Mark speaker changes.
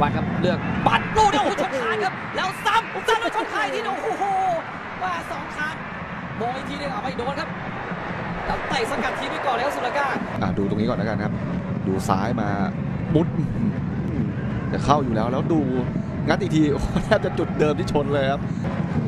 Speaker 1: วัฒน์ครับเลือกปัดลูกเดียวชนคานครับแล้วซ้ำซ้ำแล้วชนคานอีกทีหนึโอ้โหว่าสองคานมองอีกทีนึงเอาไม่โดนครับแล้วเตะสกัดทีไปก่อนแล้วสุรก้า
Speaker 2: อ่ดูตรงนี้ก่อนแล้วกันครับ ดูซ้ายมาบุดจะเข้าอยู่แล้วแล้วดูงัดอีกทีแทบจะจุดเดิมที่ชนเลยครับ